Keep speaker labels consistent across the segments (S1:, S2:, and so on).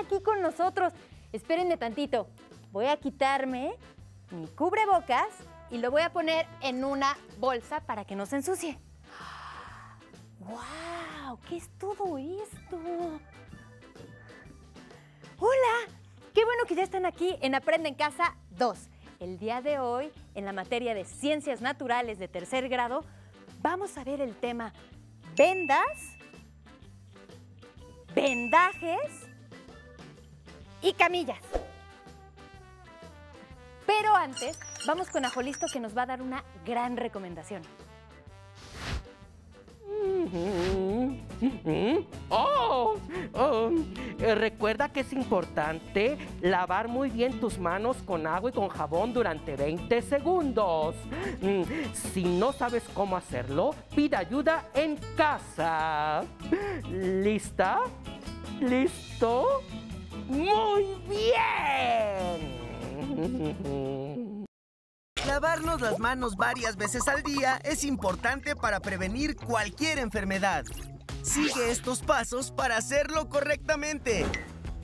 S1: aquí con nosotros. Espérenme tantito. Voy a quitarme mi cubrebocas y lo voy a poner en una bolsa para que no se ensucie. ¡Wow! ¿Qué es todo esto? Hola, qué bueno que ya están aquí en Aprende en Casa 2. El día de hoy, en la materia de Ciencias Naturales de tercer grado, vamos a ver el tema vendas, vendajes y camillas. Pero antes, vamos con Ajolisto que nos va a dar una gran recomendación.
S2: Oh, oh, eh, recuerda que es importante lavar muy bien tus manos con agua y con jabón durante 20 segundos. Mm, Si no sabes cómo hacerlo, pide ayuda en casa. ¿Lista? ¿Listo? Muy bien.
S3: Lavarnos las manos varias veces al día es importante para prevenir cualquier enfermedad. Sigue estos pasos para hacerlo correctamente.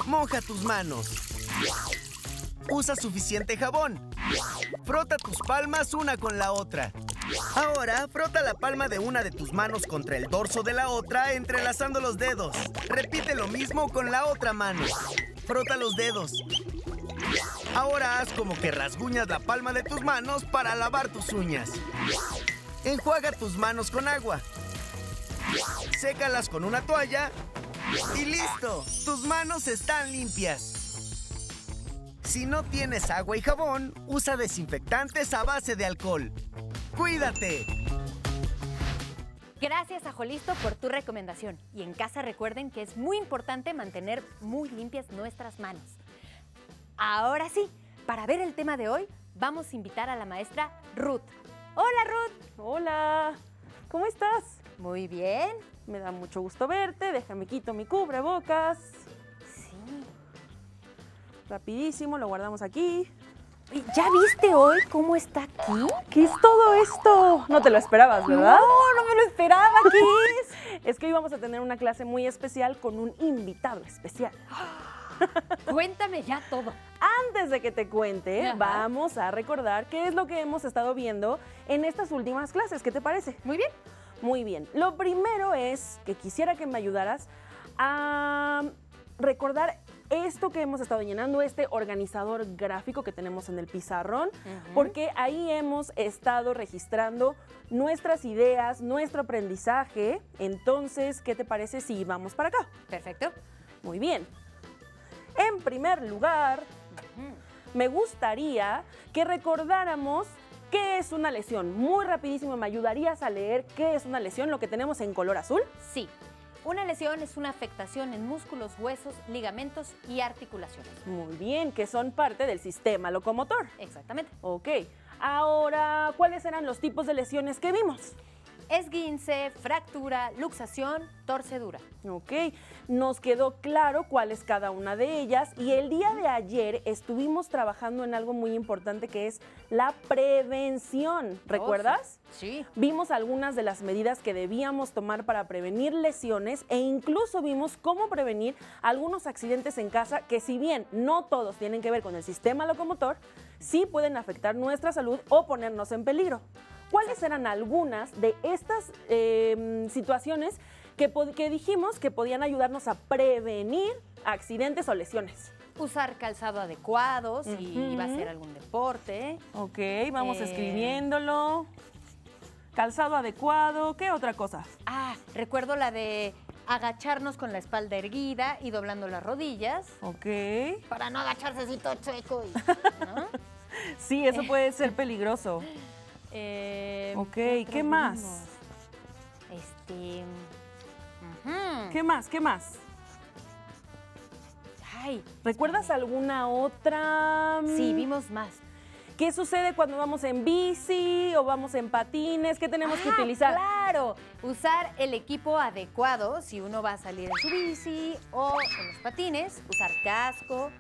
S3: Moja tus manos. Usa suficiente jabón. Frota tus palmas una con la otra. Ahora, frota la palma de una de tus manos contra el dorso de la otra entrelazando los dedos. Repite lo mismo con la otra mano. Frota los dedos. Ahora haz como que rasguñas la palma de tus manos para lavar tus uñas. Enjuaga tus manos con agua. Sécalas con una toalla. Y listo, tus manos están limpias. Si no tienes agua y jabón, usa desinfectantes a base de alcohol. ¡Cuídate!
S1: Gracias Ajolisto por tu recomendación. Y en casa recuerden que es muy importante mantener muy limpias nuestras manos. Ahora sí, para ver el tema de hoy, vamos a invitar a la maestra Ruth. Hola Ruth.
S4: Hola, ¿cómo estás?
S1: Muy bien.
S4: Me da mucho gusto verte, déjame quito mi cubrebocas.
S1: Sí.
S4: Rapidísimo, lo guardamos aquí.
S1: ¿Ya viste hoy cómo está aquí?
S4: ¿Qué es todo esto? No te lo esperabas, ¿verdad?
S1: No, no me lo esperaba. ¿Qué es?
S4: Es que hoy vamos a tener una clase muy especial con un invitado especial.
S1: Cuéntame ya todo.
S4: Antes de que te cuente,
S1: Ajá.
S4: vamos a recordar qué es lo que hemos estado viendo en estas últimas clases. ¿Qué te parece?
S1: Muy bien.
S4: Muy bien. Lo primero es que quisiera que me ayudaras a recordar esto que hemos estado llenando, este organizador gráfico que tenemos en el pizarrón, porque ahí hemos estado registrando nuestras ideas, nuestro aprendizaje. Entonces, ¿qué te parece si vamos para acá?
S1: Perfecto.
S4: Muy bien. En primer lugar, me gustaría que recordáramos qué es una lesión. Muy rapidísimo, ¿me ayudarías a leer qué es una lesión? Lo que tenemos en color azul.
S1: Sí. Una lesión es una afectación en músculos, huesos, ligamentos y articulaciones.
S4: Muy bien, que son parte del sistema locomotor.
S1: Exactamente.
S4: Ok. Ahora, ¿cuáles eran los tipos de lesiones que vimos?
S1: Esguince, fractura, luxación, torcedura.
S4: Ok, nos quedó claro cuál es cada una de ellas y el día de ayer estuvimos trabajando en algo muy importante que es la prevención. ¿Recuerdas?
S1: Sí.
S4: Vimos algunas de las medidas que debíamos tomar para prevenir lesiones e incluso vimos cómo prevenir algunos accidentes en casa que si bien no todos tienen que ver con el sistema locomotor, sí pueden afectar nuestra salud o ponernos en peligro. ¿Cuáles eran algunas de estas eh, situaciones que, dijimos que podían ayudarnos a prevenir accidentes o lesiones?
S1: Usar calzado adecuado si iba a hacer algún deporte.
S4: Ok, vamos
S1: Eh.
S4: escribiéndolo. Calzado adecuado, ¿qué otra cosa?
S1: Ah, recuerdo la de agacharnos con la espalda erguida y doblando las rodillas.
S4: Ok.
S1: Para no agacharse así todo chueco. y- ¿no?
S4: Sí, eso puede ser peligroso.
S1: Eh,
S4: Ok, ¿qué más?
S1: vimos? Este.
S4: ¿Qué más? ¿Qué más?
S1: Ay,
S4: ¿Recuerdas alguna otra?
S1: sí, vimos más.
S4: ¿Qué sucede cuando vamos en bici o vamos en patines? ¿Qué tenemos que
S1: Ah,
S4: utilizar?
S1: Claro, usar el equipo adecuado si uno va a salir en su bici o en los patines, usar casco,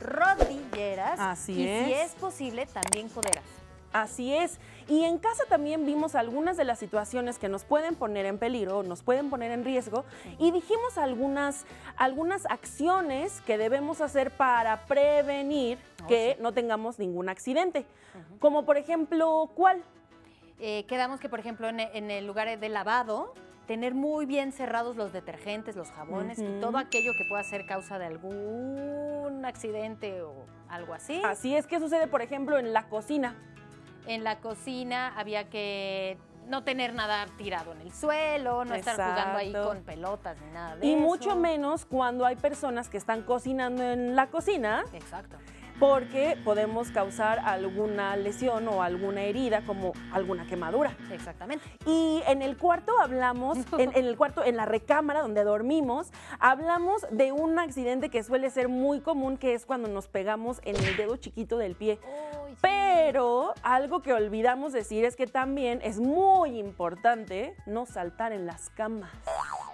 S1: rodilleras
S4: Así
S1: y si
S4: es
S1: posible también coderas.
S4: Así es. Y en casa también vimos algunas de las situaciones que nos pueden poner en peligro, nos pueden poner en riesgo, y dijimos algunas, algunas acciones que debemos hacer para prevenir
S1: Oh,
S4: que
S1: sí.
S4: no tengamos ningún accidente. Como por ejemplo, ¿cuál?
S1: Eh, quedamos que, por ejemplo, en, en el lugar de lavado, tener muy bien cerrados los detergentes, los jabones y todo aquello que pueda ser causa de algún accidente o algo así.
S4: Así es que sucede, por ejemplo, en la cocina.
S1: En la cocina había que no tener nada tirado en el suelo, no estar jugando ahí con pelotas ni nada de
S4: Y
S1: eso.
S4: mucho menos cuando hay personas que están cocinando en la cocina,
S1: Exacto.
S4: porque podemos causar alguna lesión o alguna herida, como alguna quemadura.
S1: Exactamente.
S4: Y en el cuarto hablamos, en, en el cuarto, en la recámara donde dormimos, hablamos de un accidente que suele ser muy común, que es cuando nos pegamos en el dedo chiquito del pie.
S1: Sí.
S4: Pero algo que olvidamos decir es que también es muy importante no saltar en las camas.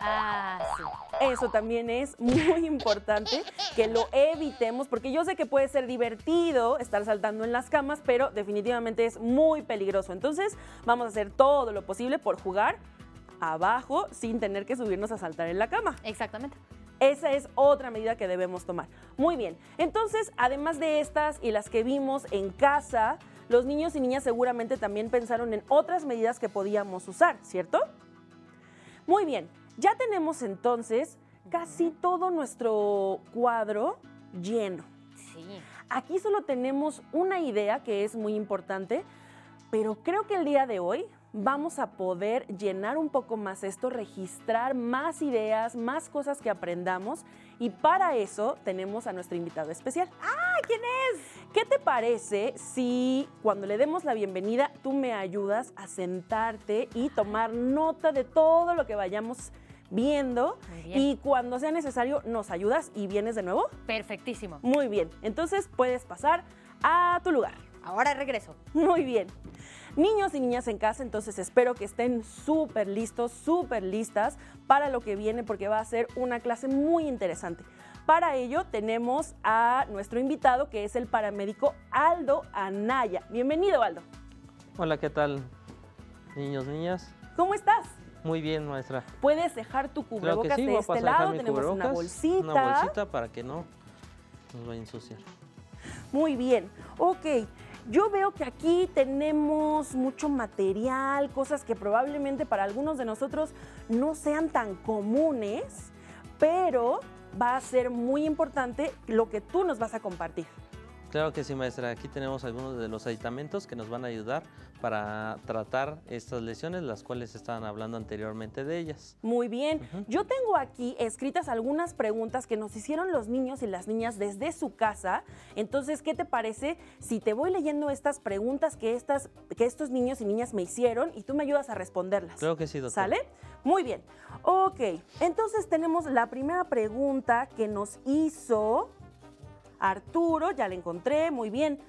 S1: Ah, sí.
S4: Eso también es muy importante que lo evitemos, porque yo sé que puede ser divertido estar saltando en las camas, pero definitivamente es muy peligroso. Entonces vamos a hacer todo lo posible por jugar abajo sin tener que subirnos a saltar en la cama.
S1: Exactamente.
S4: Esa es otra medida que debemos tomar. Muy bien, entonces además de estas y las que vimos en casa, los niños y niñas seguramente también pensaron en otras medidas que podíamos usar, ¿cierto? Muy bien, ya tenemos entonces casi todo nuestro cuadro lleno.
S1: Sí.
S4: Aquí solo tenemos una idea que es muy importante, pero creo que el día de hoy vamos a poder llenar un poco más esto, registrar más ideas, más cosas que aprendamos y para eso tenemos a nuestro invitado especial. ¡Ah! ¿Quién es? ¿Qué te parece si cuando le demos la bienvenida tú me ayudas a sentarte y tomar nota de todo lo que vayamos viendo y cuando sea necesario nos ayudas y vienes de nuevo?
S1: Perfectísimo.
S4: Muy bien, entonces puedes pasar a tu lugar.
S1: Ahora regreso.
S4: Muy bien. Niños y niñas en casa, entonces espero que estén súper listos, súper listas para lo que viene porque va a ser una clase muy interesante. Para ello tenemos a nuestro invitado que es el paramédico Aldo Anaya. Bienvenido Aldo.
S5: Hola, ¿qué tal? Niños, niñas.
S4: ¿Cómo estás?
S5: Muy bien, maestra.
S4: Puedes dejar tu cubrebocas
S5: sí,
S4: de este lado, tenemos una bolsita.
S5: Una bolsita para que no nos vaya a ensuciar.
S4: Muy bien, ok. Yo veo que aquí tenemos mucho material, cosas que probablemente para algunos de nosotros no sean tan comunes, pero va a ser muy importante lo que tú nos vas a compartir.
S5: Claro que sí, maestra. Aquí tenemos algunos de los aditamentos que nos van a ayudar para tratar estas lesiones, las cuales estaban hablando anteriormente de ellas.
S4: Muy bien, yo tengo aquí escritas algunas preguntas que nos hicieron los niños y las niñas desde su casa. Entonces, ¿qué te parece si te voy leyendo estas preguntas que, estas, que estos niños y niñas me hicieron y tú me ayudas a responderlas?
S5: Creo que sí, doctor.
S4: ¿Sale? Muy bien. Ok, entonces tenemos la primera pregunta que nos hizo Arturo, ya la encontré, muy bien.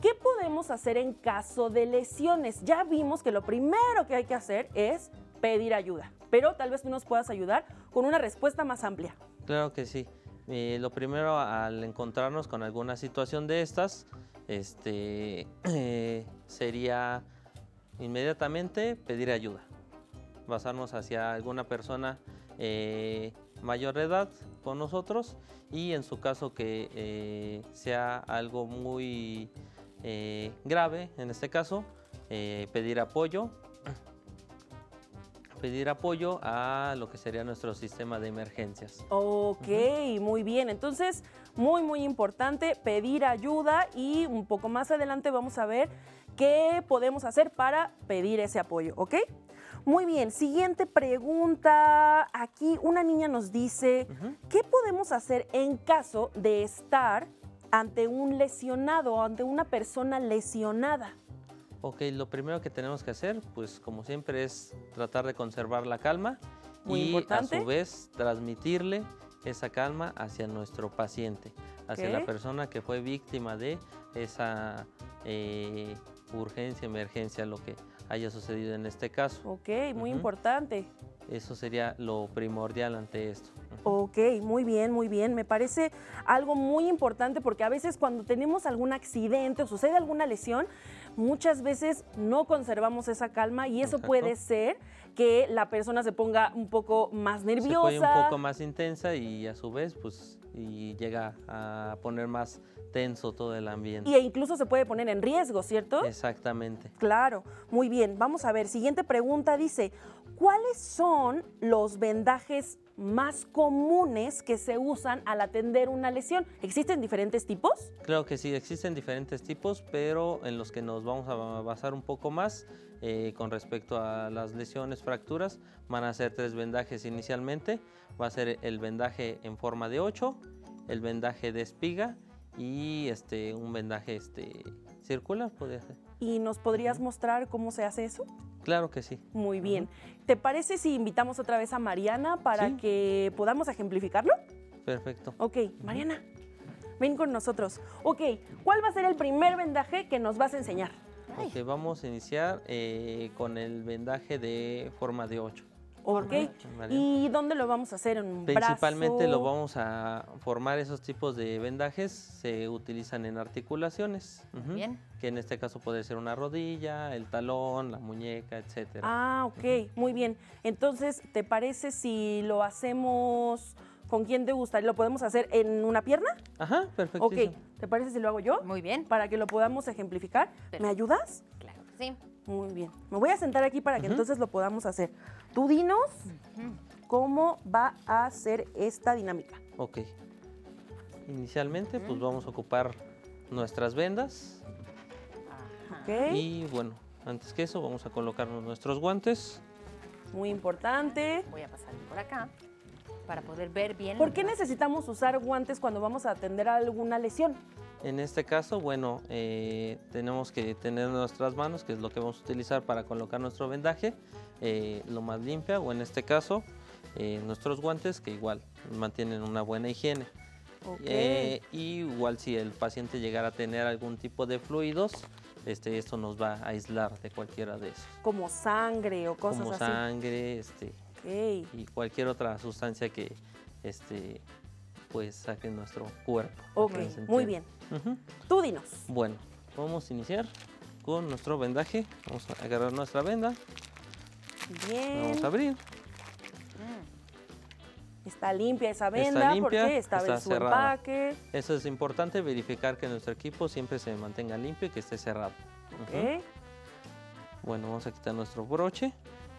S4: ¿Qué podemos hacer en caso de lesiones? Ya vimos que lo primero que hay que hacer es pedir ayuda, pero tal vez tú nos puedas ayudar con una respuesta más amplia.
S5: Claro que sí. Eh, lo primero, al encontrarnos con alguna situación de estas, este, eh, sería inmediatamente pedir ayuda. Basarnos hacia alguna persona eh, mayor de edad con nosotros y en su caso que eh, sea algo muy eh, grave, en este caso, eh, pedir apoyo pedir apoyo a lo que sería nuestro sistema de emergencias.
S4: Ok, muy bien. Entonces, muy, muy importante pedir ayuda y un poco más adelante vamos a ver qué podemos hacer para pedir ese apoyo, ¿ok? Muy bien, siguiente pregunta. Aquí una niña nos dice. ¿qué podemos hacer en caso de estar ante un lesionado ante una persona lesionada?
S5: Ok, lo primero que tenemos que hacer, pues como siempre, es tratar de conservar la calma
S4: Muy
S5: y
S4: importante.
S5: a su vez transmitirle esa calma hacia nuestro paciente, hacia la persona que fue víctima de esa eh, urgencia, emergencia, lo que haya sucedido en este caso.
S4: Ok, muy importante.
S5: Eso sería lo primordial ante esto.
S4: Ok, muy bien, muy bien. Me parece algo muy importante porque a veces cuando tenemos algún accidente o sucede alguna lesión, muchas veces no conservamos esa calma y eso
S5: Exacto.
S4: puede ser que la persona se ponga un poco más
S5: Se
S4: nerviosa.
S5: un poco más intensa y a su vez, pues, y llega a poner más tenso todo el ambiente.
S4: E incluso se puede poner en riesgo, ¿cierto?
S5: Exactamente.
S4: Claro, muy bien. Vamos a ver, siguiente pregunta dice, ¿cuáles son los vendajes más comunes que se usan al atender una lesión? ¿Existen diferentes tipos?
S5: Claro que sí, existen diferentes tipos, pero en los que nos vamos a basar un poco más eh, con respecto a las lesiones, fracturas, van a ser tres vendajes inicialmente. Va a ser el vendaje en forma de 8, el vendaje de espiga y este, un vendaje este, circular, podría ser.
S4: ¿Y nos podrías mostrar cómo se hace eso?
S5: Claro que sí.
S4: Muy bien. ¿Te parece si invitamos otra vez a Mariana para
S5: Sí.
S4: que podamos ejemplificarlo?
S5: Perfecto.
S4: Ok, Mariana, ven con nosotros. Ok, ¿cuál va a ser el primer vendaje que nos vas a enseñar?
S5: Ok, vamos a iniciar eh, con el vendaje de forma de 8.
S4: Ok. ¿y dónde lo vamos a hacer? ¿En un
S5: Principalmente
S4: brazo?
S5: lo vamos a formar esos tipos de vendajes, se utilizan en articulaciones,
S1: Bien.
S5: que en este caso puede ser una rodilla, el talón, la muñeca, etcétera.
S4: Ah, ok, muy bien. Entonces, ¿te parece si lo hacemos con quién te gusta? ¿Lo podemos hacer en una pierna?
S5: Ajá, perfecto.
S4: Ok, ¿te parece si lo hago yo?
S1: Muy bien.
S4: Para que lo podamos ejemplificar. ¿Me ayudas?
S1: Claro que sí.
S4: Muy bien. Me voy a sentar aquí para que entonces lo podamos hacer. Tú dinos cómo va a ser esta dinámica.
S5: Ok. Inicialmente, pues vamos a ocupar nuestras vendas
S4: ¿Ok?
S5: y bueno, antes que eso vamos a colocarnos nuestros guantes.
S4: Muy importante.
S1: Voy a pasar por acá para poder ver bien.
S4: ¿Por qué necesitamos usar guantes cuando vamos a atender alguna lesión?
S5: En este caso, bueno, eh, tenemos que tener nuestras manos, que es lo que vamos a utilizar para colocar nuestro vendaje, eh, lo más limpia, o en este caso, eh, nuestros guantes, que igual mantienen una buena higiene.
S4: Ok.
S5: Eh, y igual si el paciente llegara a tener algún tipo de fluidos, este, esto nos va a aislar de cualquiera de esos.
S4: Como sangre o cosas
S5: como
S4: así.
S5: sangre, este,
S4: Ok.
S5: y cualquier otra sustancia que este, pues saque nuestro cuerpo.
S4: Ok,
S5: en
S4: muy bien. Tú dinos.
S5: Bueno, vamos a iniciar con nuestro vendaje. Vamos a agarrar nuestra venda,
S4: Bien.
S5: vamos a abrir.
S4: Está limpia esa venda
S5: limpia,
S4: porque en
S5: está
S4: su
S5: cerrada.
S4: empaque.
S5: Eso es importante, verificar que nuestro equipo siempre se mantenga limpio y que esté cerrado. Ujú.
S4: Ok.
S5: Bueno, vamos a quitar nuestro broche.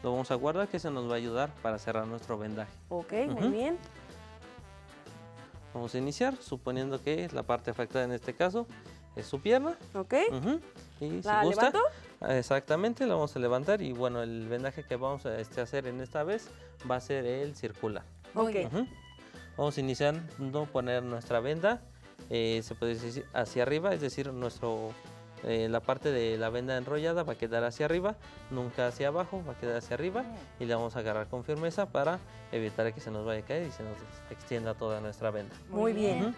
S5: Lo vamos a guardar, que eso nos va a ayudar para cerrar nuestro vendaje.
S4: Ok, muy bien.
S5: Vamos a iniciar, suponiendo que la parte afectada en este caso es su pierna.
S4: Ok.
S5: Y si
S4: ¿La
S5: gusta,
S4: levanto?
S5: exactamente, la vamos a levantar. Y bueno, el vendaje que vamos a este, hacer en esta vez va a ser el circular.
S4: Ok.
S1: bien.
S5: Ujú. Vamos iniciando poner nuestra venda, eh, se puede decir hacia arriba, es decir, nuestro, eh, la parte de la venda enrollada va a quedar hacia arriba, nunca hacia abajo, va a quedar hacia arriba y la vamos a agarrar con firmeza para evitar que se nos vaya a caer y se nos extienda toda nuestra venda.
S4: Muy bien.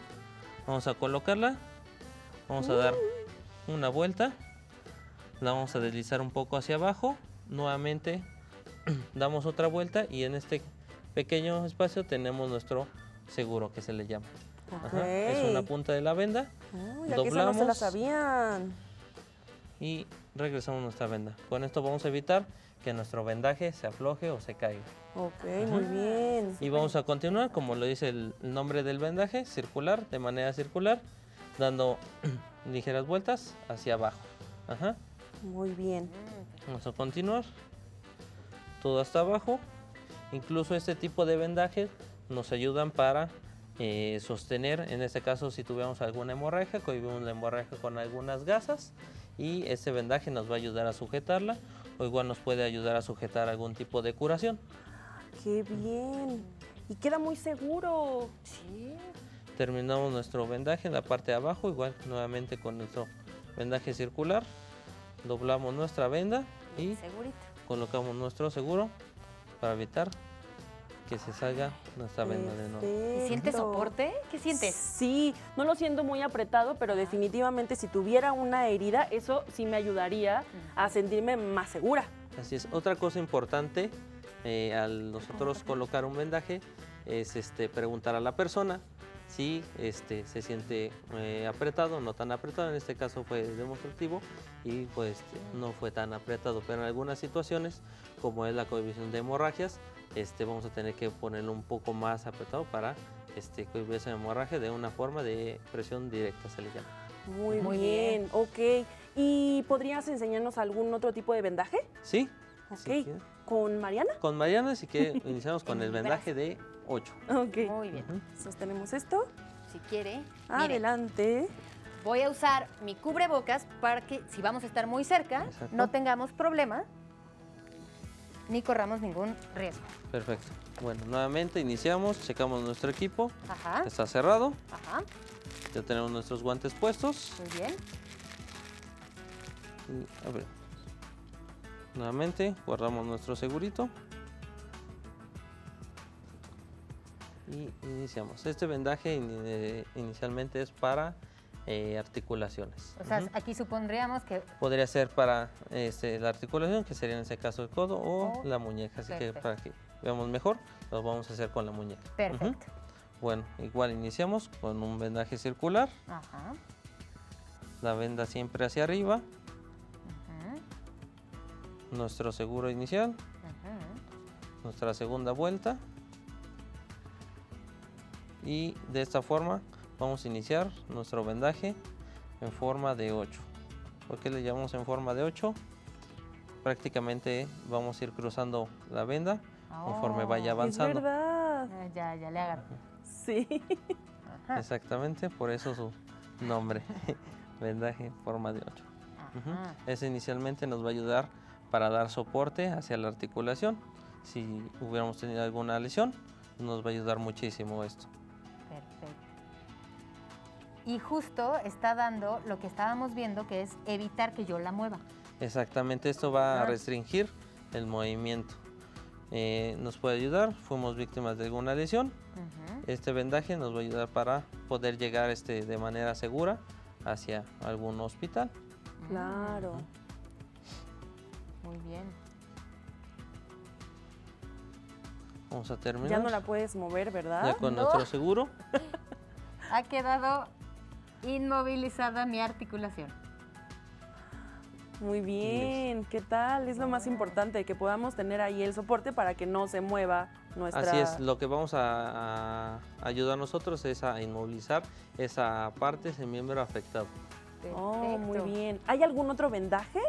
S5: Vamos a colocarla, vamos a dar una vuelta, la vamos a deslizar un poco hacia abajo, nuevamente damos otra vuelta y en este pequeño espacio tenemos nuestro seguro que se le llama. Ajá, Es una punta de la venda
S4: Uy, esa no se la
S5: doblamos.
S4: sabían.
S5: Y regresamos nuestra venda. Con esto vamos a evitar que nuestro vendaje se afloje o se caiga.
S4: Ok, muy bien.
S5: Y vamos a continuar, como lo dice el nombre del vendaje, circular, de manera circular, dando ligeras vueltas hacia abajo. Ajá.
S4: Muy bien.
S5: Vamos a continuar. Todo hasta abajo. Incluso este tipo de vendajes nos ayudan para eh, sostener, en este caso si tuviéramos alguna hemorragia, cohibimos la hemorragia con algunas gasas y este vendaje nos va a ayudar a sujetarla o igual nos puede ayudar a sujetar algún tipo de curación.
S4: Qué bien. Y queda muy seguro.
S1: Sí.
S5: Terminamos nuestro vendaje en la parte de abajo, igual nuevamente con nuestro vendaje circular. Doblamos nuestra venda y
S1: Segurito.
S5: colocamos nuestro seguro para evitar que se salga nuestra venda de nuevo.
S1: ¿Y sientes soporte? ¿Qué sientes?
S4: Sí, no lo siento muy apretado, pero definitivamente si tuviera una herida, eso sí me ayudaría a sentirme más segura.
S5: Así es. Otra cosa importante eh, al nosotros colocar un vendaje es este, preguntar a la persona si este, se siente eh, apretado, no tan apretado, en este caso fue demostrativo y pues este, no fue tan apretado, pero en algunas situaciones, como es la cohibición de hemorragias, este, vamos a tener que ponerlo un poco más apretado para este, cohibir esa hemorragia de una forma de presión directa, se le llama.
S4: Muy,
S1: Muy
S4: bien, ok. ¿Y podrías enseñarnos algún otro tipo de vendaje?
S5: ¿Sí?
S4: Ok.
S5: si.
S4: ¿Con Mariana?
S5: Con Mariana, así que iniciamos con
S1: el
S5: vendaje de 8.
S4: Ok.
S1: Muy bien.
S4: Sostenemos esto.
S1: Si quiere, mire,
S4: Adelante.
S1: voy a usar mi cubrebocas para que si vamos a estar muy cerca,
S5: Exacto.
S1: no tengamos problema ni corramos ningún riesgo.
S5: Perfecto. Bueno, nuevamente iniciamos, checamos nuestro equipo,
S1: Ajá,
S5: está cerrado,
S1: ajá,
S5: ya tenemos nuestros guantes puestos.
S1: muy bien.
S5: Y, a ver. Nuevamente guardamos nuestro segurito. Y iniciamos. Este vendaje eh, inicialmente es para eh, articulaciones.
S1: O sea, aquí supondríamos que
S5: Podría ser para este, la articulación, que sería en ese caso el codo o la muñeca. Así que para que veamos mejor, lo vamos a hacer con la muñeca.
S1: Perfecto.
S5: Bueno, igual iniciamos con un vendaje circular.
S1: Ajá.
S5: La venda siempre hacia arriba. Nuestro seguro inicial.
S1: ujú.
S5: nuestra segunda vuelta y de esta forma vamos a iniciar nuestro vendaje en forma de 8 ¿por qué le llamamos en forma de 8? prácticamente vamos a ir cruzando la venda conforme vaya
S1: Oh,
S4: Es
S5: avanzando
S4: verdad.
S1: ah, Ya, ya le agarro.
S4: Sí.
S1: Ajá,
S5: exactamente por eso su nombre vendaje en forma de 8
S1: ajá.
S5: ese inicialmente nos va a ayudar para dar soporte hacia la articulación si hubiéramos tenido alguna lesión nos va a ayudar muchísimo esto.
S1: Y justo está dando lo que estábamos viendo, que es evitar que yo la mueva.
S5: Exactamente, esto va a restringir el movimiento. Eh, nos puede ayudar, fuimos víctimas de alguna lesión. Este vendaje nos va a ayudar para poder llegar este, de manera segura hacia algún hospital.
S4: Claro.
S1: Muy bien.
S5: Vamos a terminar
S4: Ya no la puedes mover, ¿verdad?
S5: ya con
S1: No.
S5: nuestro seguro.
S1: Ha quedado inmovilizada mi articulación.
S4: Muy bien, ¿qué tal? Es lo más importante, que podamos tener ahí el soporte para que no se mueva nuestra...
S5: Así es, lo que vamos a, a ayudar a nosotros es a inmovilizar esa parte, ese miembro afectado.
S4: Oh, muy bien. ¿Hay algún otro vendaje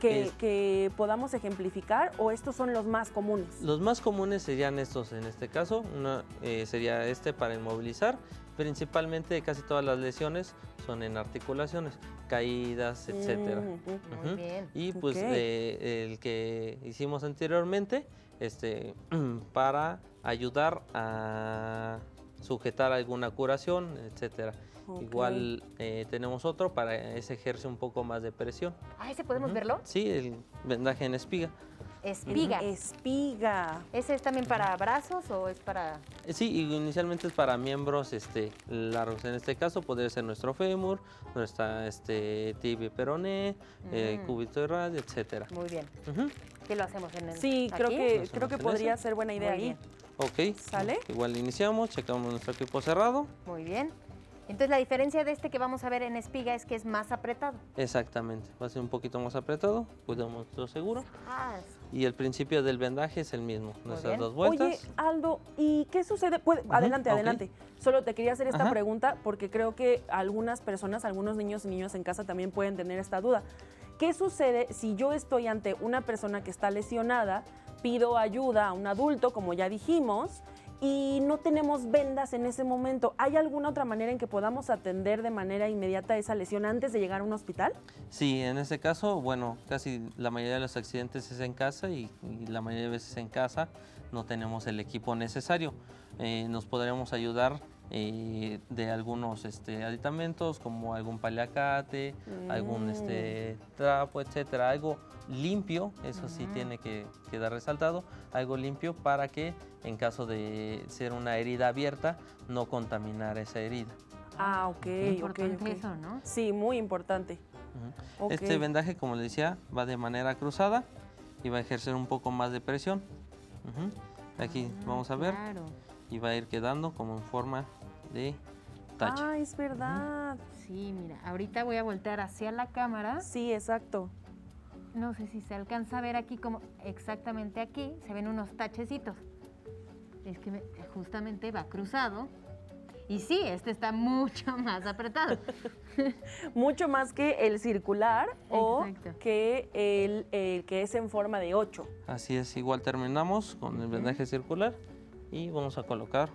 S4: que,
S5: Es-
S4: que podamos ejemplificar o estos son los más comunes?
S5: Los más comunes serían estos en este caso. Una, eh, sería este para inmovilizar. Principalmente casi todas las lesiones son en articulaciones, caídas, etcétera.
S4: Mm, mm.
S1: Muy
S5: Ujú.
S1: bien.
S5: Y pues eh, el que hicimos anteriormente, este, para ayudar a sujetar alguna curación, etcétera. Igual eh, tenemos otro para ese ejerce un poco más de presión.
S1: Ah, ¿ese podemos verlo?
S5: Sí, el vendaje en espiga.
S1: Espiga.
S4: Espiga.
S1: ¿Ese es también para brazos o es para...?
S5: Eh, Sí, y inicialmente es para miembros este, largos. En este caso podría ser nuestro fémur, nuestra este, tibia y peroné, eh,
S1: Mm.
S5: cúbito y radio, etcétera.
S1: Muy bien. ¿Qué lo hacemos en el
S4: Sí, creo que,
S5: ¿Lo
S4: creo que podría
S5: ese?
S4: ser buena idea ahí.
S5: Ok.
S4: ¿Sale?
S5: Igual iniciamos, checamos nuestro equipo cerrado.
S1: Muy bien. Entonces la diferencia de este que vamos a ver en espiga es que es más apretado.
S5: Exactamente. Va a ser un poquito más apretado. Cuidamos nuestro seguro.
S1: Ah,
S5: Y el principio del vendaje es el mismo. Nuestras
S1: bien.
S5: dos vueltas.
S4: Oye, Aldo, ¿y qué sucede? Adelante, adelante. Solo te quería hacer esta
S5: Ajá.
S4: pregunta porque creo que algunas personas, algunos niños y niñas en casa también pueden tener esta duda. ¿Qué sucede si yo estoy ante una persona que está lesionada, pido ayuda a un adulto, como ya dijimos, y no tenemos vendas en ese momento? ¿Hay alguna otra manera en que podamos atender de manera inmediata esa lesión antes de llegar a un hospital?
S5: Sí, en este caso, bueno, casi la mayoría de los accidentes es en casa y, la mayoría de veces en casa no tenemos el equipo necesario. Eh, nos podríamos ayudar eh, de algunos este, aditamentos como algún paliacate, algún
S4: Mm.
S5: este, trapo, etcétera, algo limpio, eso sí tiene que quedar resaltado, algo limpio para que en caso de ser una herida abierta no contaminar esa herida.
S4: Ah, ok, ok,
S1: importante
S4: ok.
S1: eso, ¿no?
S4: Sí, muy importante.
S5: Ujú.
S4: Ok.
S5: Este vendaje, como les decía, va de manera cruzada y va a ejercer un poco más de presión. Ujú. Aquí
S1: Ah,
S5: vamos a ver
S1: Claro.
S5: y va a ir quedando como en forma de tacha.
S4: Ah, es verdad.
S1: Sí, mira, ahorita voy a voltear hacia la cámara.
S4: Sí, exacto.
S1: No sé si se alcanza a ver aquí como exactamente aquí se ven unos tachecitos. Es que me- justamente va cruzado. Y sí, este está mucho más apretado.
S4: Mucho más que el circular o que el, el que es en forma de 8.
S5: Así es, igual terminamos con el vendaje circular y vamos a colocar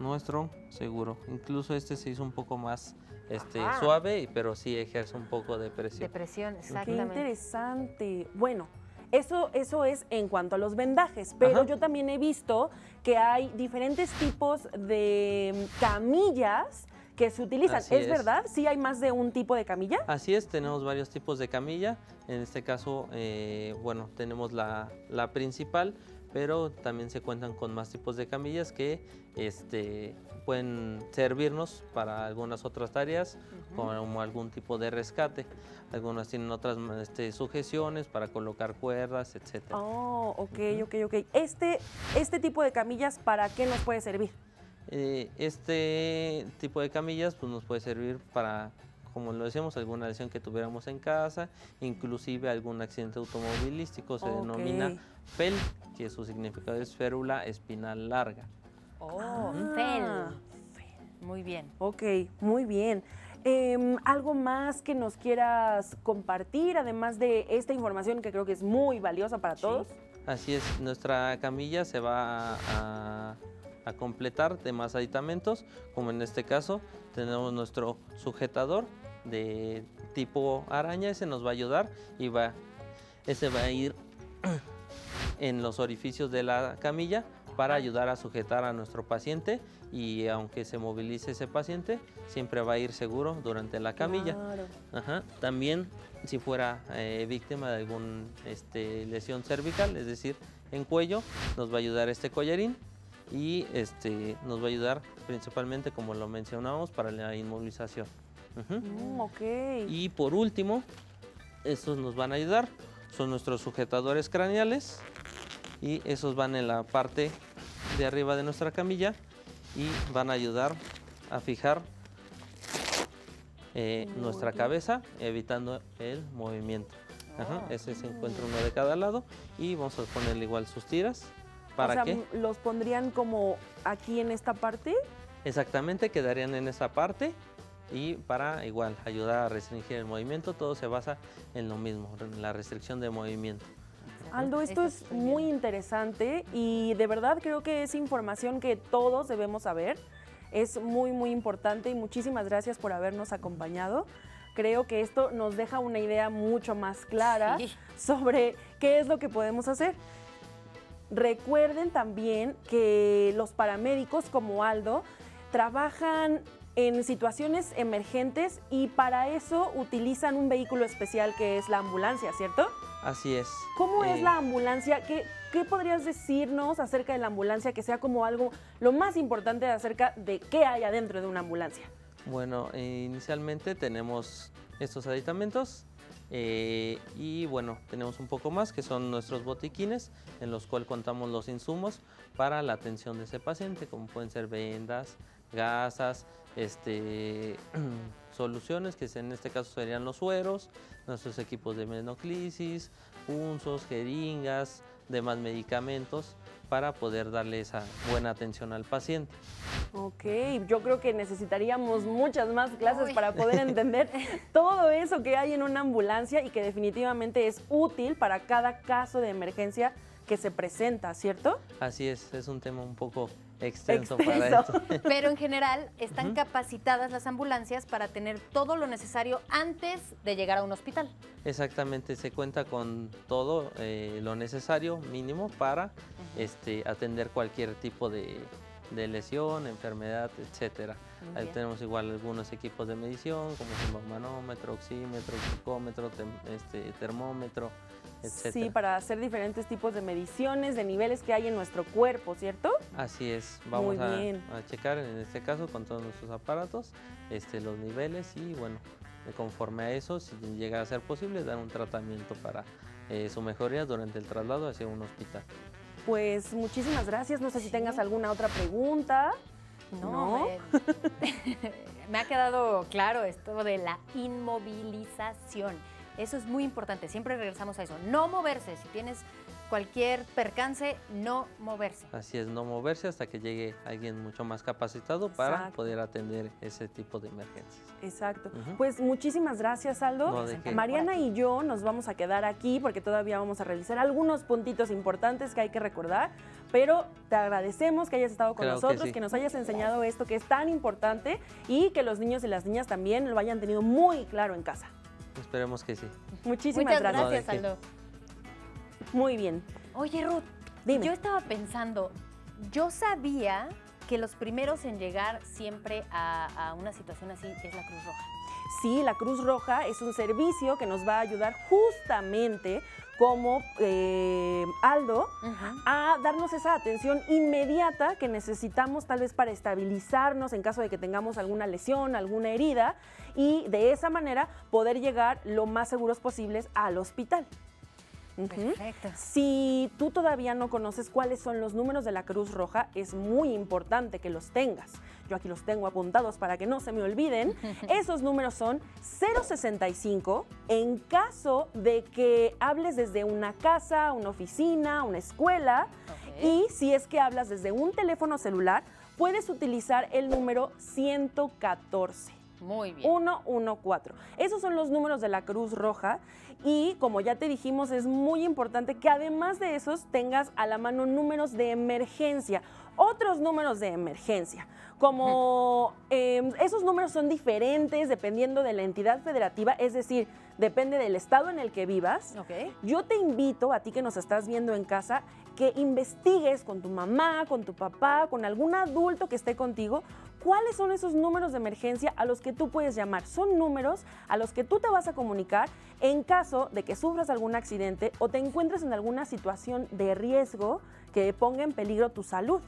S5: nuestro seguro. Incluso este se hizo un poco más este,
S1: Ajá.
S5: suave, y- pero sí ejerce un poco de presión.
S1: Depresión,
S4: Qué
S1: exactamente.
S4: interesante. Bueno, eso, eso es en cuanto a los vendajes, pero
S5: Ajá.
S4: yo también he visto que hay diferentes tipos de camillas que se utilizan.
S5: Así
S4: ¿Es,
S5: es.
S4: verdad? ¿Sí hay más de un tipo de camilla?
S5: Así es, tenemos varios tipos de camilla. En este caso, eh, bueno, tenemos la, la principal, pero también se cuentan con más tipos de camillas que este, pueden servirnos para algunas otras tareas, como algún tipo de rescate. Algunas tienen otras este, sujeciones para colocar cuerdas, etc.
S4: Oh, ok,
S5: Ujú.
S4: ok, ok. Este, este tipo de camillas, ¿para qué nos puede servir?
S5: Eh, este tipo de camillas pues, nos puede servir para, como lo decíamos, alguna lesión que tuviéramos en casa, inclusive algún accidente automovilístico, se denomina FEL, que su significado es férula espinal larga.
S4: Oh,
S1: Fel. Muy bien.
S4: Ok, muy bien. Em, ¿Algo más que nos quieras compartir, además de esta información que creo que es muy valiosa para todos?
S5: Así es, nuestra camilla se va a, a completar de más aditamentos, como en este caso tenemos nuestro sujetador de tipo araña, ese nos va a ayudar y va, ese va a ir en los orificios de la camilla para ayudar a sujetar a nuestro paciente y aunque se movilice ese paciente, siempre va a ir seguro durante la camilla.
S4: Claro.
S5: Ajá. También si fuera eh, víctima de alguna lesión cervical, es decir, en cuello, nos va a ayudar este collarín y este, nos va a ayudar principalmente, como lo mencionábamos, para la inmovilización.
S4: Mm, ok.
S5: Y por último, estos nos van a ayudar, son nuestros sujetadores craneales y esos van en la parte de arriba de nuestra camilla y van a ayudar a fijar eh, nuestra cabeza evitando el movimiento. Ajá, ese se encuentra uno de cada lado y vamos a ponerle igual sus tiras para
S4: o sea,
S5: que
S4: m- los pondrían como aquí en esta parte.
S5: exactamente quedarían en esa parte y para igual ayudar a restringir el movimiento todo se basa en lo mismo, en la restricción de movimiento.
S4: Aldo, esto es muy interesante y de verdad creo que es información que todos debemos saber. Es muy, muy importante y muchísimas gracias por habernos acompañado. Creo que esto nos deja una idea mucho más clara
S1: Sí.
S4: sobre qué es lo que podemos hacer. Recuerden también que los paramédicos como Aldo trabajan en situaciones emergentes y para eso utilizan un vehículo especial que es la ambulancia, ¿cierto?
S5: Así es.
S4: ¿Cómo es
S5: Eh,
S4: la ambulancia? ¿Qué, qué podrías decirnos acerca de la ambulancia que sea como algo lo más importante acerca de qué hay adentro de una ambulancia?
S5: Bueno, inicialmente tenemos estos aditamentos eh, y bueno, tenemos un poco más que son nuestros botiquines en los cuales contamos los insumos para la atención de ese paciente, como pueden ser vendas, gasas, este, soluciones, que en este caso serían los sueros, nuestros equipos de menoclisis, punzos, jeringas, demás medicamentos para poder darle esa buena atención al paciente.
S4: Ok, yo creo que necesitaríamos muchas más clases
S1: Uy.
S4: para poder entender todo eso que hay en una ambulancia y que definitivamente es útil para cada caso de emergencia que se presenta, ¿cierto?
S5: Así es, es un tema un poco extenso, para esto.
S1: Pero en general están capacitadas las ambulancias para tener todo lo necesario antes de llegar a un hospital.
S5: Exactamente, se cuenta con todo eh, lo necesario mínimo para este, atender cualquier tipo de, de lesión, enfermedad, etcétera. Ahí tenemos igual algunos equipos de medición, como el manómetro, oxímetro, glucómetro, tem- este, termómetro,
S4: Sí, para hacer diferentes tipos de mediciones, de niveles que hay en nuestro cuerpo, ¿cierto?
S5: Así es, vamos
S4: Muy
S5: a,
S4: bien.
S5: a checar en este caso con todos nuestros aparatos este, los niveles y bueno, conforme a eso, si llega a ser posible, dar un tratamiento para eh, su mejoría durante el traslado hacia un hospital.
S4: Pues muchísimas gracias. No sé si
S1: Sí.
S4: tengas alguna otra pregunta.
S1: No,
S4: ¿No?
S1: Me, me ha quedado claro esto de la inmovilización. Eso es muy importante, siempre regresamos a eso. No moverse, si tienes cualquier percance, no moverse.
S5: Así es, no moverse hasta que llegue alguien mucho más capacitado para poder atender ese tipo de emergencias.
S4: Exacto. Pues muchísimas gracias, Aldo. Mariana y yo nos vamos a quedar aquí porque todavía vamos a realizar algunos puntitos importantes que hay que recordar, pero te agradecemos que hayas estado con
S5: Claro que
S4: nosotros,
S5: sí.
S4: que nos hayas enseñado esto que es tan importante y que los niños y las niñas también lo hayan tenido muy claro en casa.
S5: Esperemos que sí.
S4: Muchísimas
S1: Muchas
S4: gracias.
S5: No, ¿de
S1: gracias? Aldo.
S4: Muy bien.
S1: Oye, Ruth,
S4: Dime.
S1: yo estaba pensando, yo sabía que los primeros en llegar siempre a, a una situación así es la Cruz Roja.
S4: Sí, la Cruz Roja es un servicio que nos va a ayudar justamente como eh, Aldo a darnos esa atención inmediata que necesitamos tal vez para estabilizarnos en caso de que tengamos alguna lesión, alguna herida y de esa manera poder llegar lo más seguros posibles al hospital.
S1: Perfecto.
S4: Si tú todavía no conoces cuáles son los números de la Cruz Roja, es muy importante que los tengas. Yo aquí los tengo apuntados para que no se me olviden. Esos números son 065 en caso de que hables desde una casa, una oficina, una escuela. Y si es que hablas desde un teléfono celular, puedes utilizar el número 114.
S1: Muy bien.
S4: 114. Esos son los números de la Cruz Roja y como ya te dijimos es muy importante que además de esos tengas a la mano números de emergencia, otros números de emergencia. Como eh, esos números son diferentes dependiendo de la entidad federativa, es decir, depende del estado en el que vivas. Yo te invito a ti que nos estás viendo en casa que investigues con tu mamá, con tu papá, con algún adulto que esté contigo, cuáles son esos números de emergencia a los que tú puedes llamar. Son números a los que tú te vas a comunicar en caso de que sufras algún accidente o te encuentres en alguna situación de riesgo que ponga en peligro tu salud.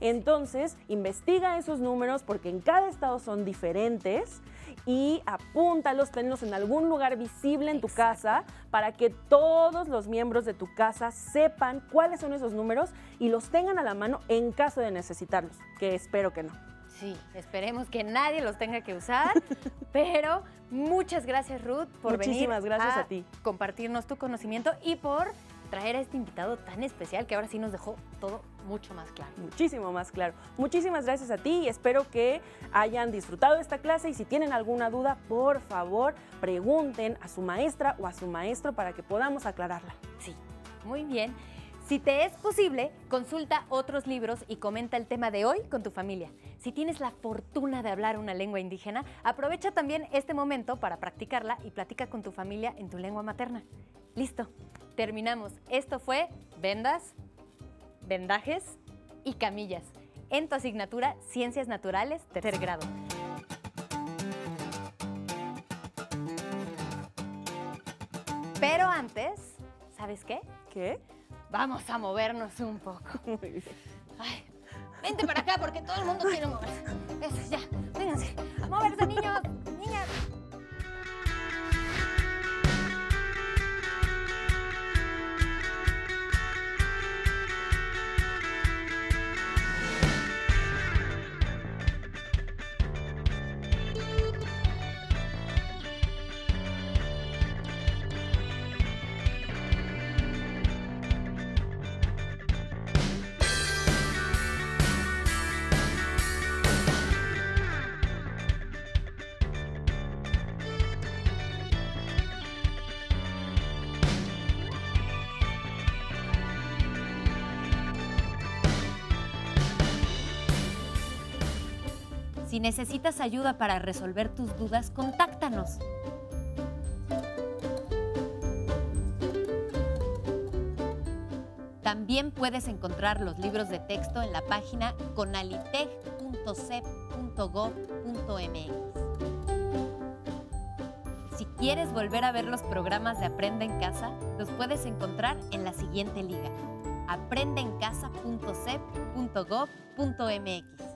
S4: Entonces, investiga esos números porque en cada estado son diferentes y apúntalos, tenlos en algún lugar visible en tu casa para que todos los miembros de tu casa sepan cuáles son esos números y los tengan a la mano en caso de necesitarlos, que espero que no.
S1: Sí, esperemos que nadie los tenga que usar, pero muchas gracias Ruth por venir
S4: Muchísimas gracias a ti.
S1: compartirnos tu conocimiento y por traer a este invitado tan especial que ahora sí nos dejó todo mucho más claro.
S4: Muchísimo más claro. Muchísimas gracias a ti y espero que hayan disfrutado esta clase y si tienen alguna duda, por favor, pregunten a su maestra o a su maestro para que podamos aclararla.
S1: Sí, muy bien. Si te es posible, consulta otros libros y comenta el tema de hoy con tu familia. Si tienes la fortuna de hablar una lengua indígena, aprovecha también este momento para practicarla y platica con tu familia en tu lengua materna. Listo, terminamos. Esto fue vendas, vendajes y camillas en tu asignatura Ciencias Naturales, tercer grado. Pero antes, ¿sabes qué?
S4: ¿Qué?
S1: Vamos a movernos un poco.
S4: Muy bien.
S1: Ay, vente para acá porque todo el mundo quiere moverse. Eso, ya. Vénganse. A moverse, niños, necesitas ayuda para resolver tus dudas, contáctanos. También puedes encontrar los libros de texto en la página conalitech.cep.gov.mx. Si quieres volver a ver los programas de Aprende en Casa, los puedes encontrar en la siguiente liga: aprendeencasa.cep.gov.mx.